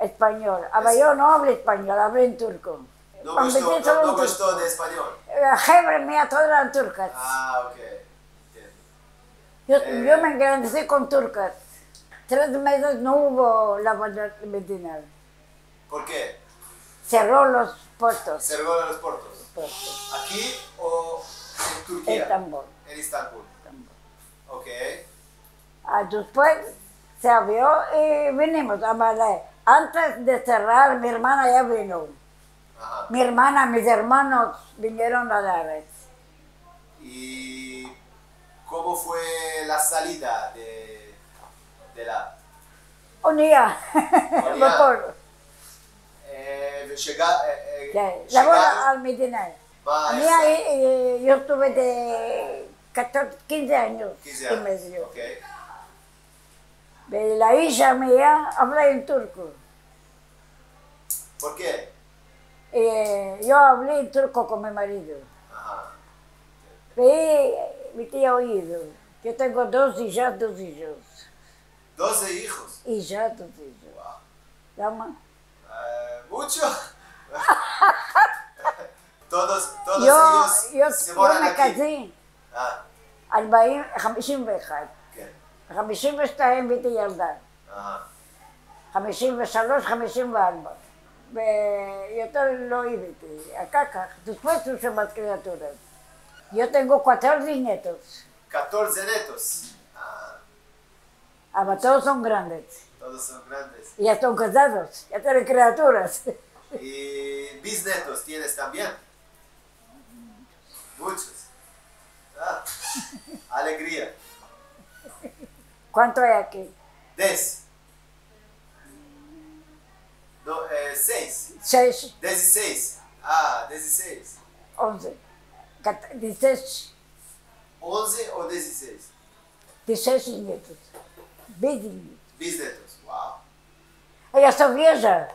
español. Ahora yo no hablo español, hablo en turco. No gustó, no, no en gustó de español. La jebre mía todas eran turcas. Ah, ok. Entiendo. Yo, Eh. yo me engrandecí con turcas. Tres meses no hubo la medicinal. ¿Por qué? Cerró los puertos. Cerró los puertos. puertos. ¿Aquí o en Turquía? Estambul. En Istambul. Ok. Ah, después se abrió y vinimos a Malaya. Antes de cerrar, mi hermana ya vino. Ajá. Mi hermana, mis hermanos vinieron a Dares. ¿Y cómo fue la salida de, de la... Un día, día. vapor. Eh, llega, eh, eh, boda al Medina. A mí ahí, eh, yo estuve de 14, 15 años 15 y años. medio. Ok. De la hija mía habla en turco. ¿Por qué? Eh, yo hablé en turco con mi marido. Ajá. Me tía oído. Yo tengo dos hijas, dos hijos. ¿Doce hijos? Y ya dos hijos. Eh, ¿Mucho? todos todos yo, ellos yo, se moran me aquí. casé. Ah. أربعين خمسين واحد خمسين واثنين بيتي יותר לא הבאתי, אחר כך, תתפסו שם criaturas. Yo tengo 14 nietos. 14 nietos. Ah. Pero todos son grandes. Todos son grandes. Ya están casados, ya tienen criaturas. ¿Y bisnietos tienes también? Muchos. Ah. Alegría. ¿Cuánto hay aquí? 10. 16. 6. 16. Ah, 16. 11. 16. 11 ou 16? 16 netos. Bisnetos. Bisnetos, uau. Aí essa veja.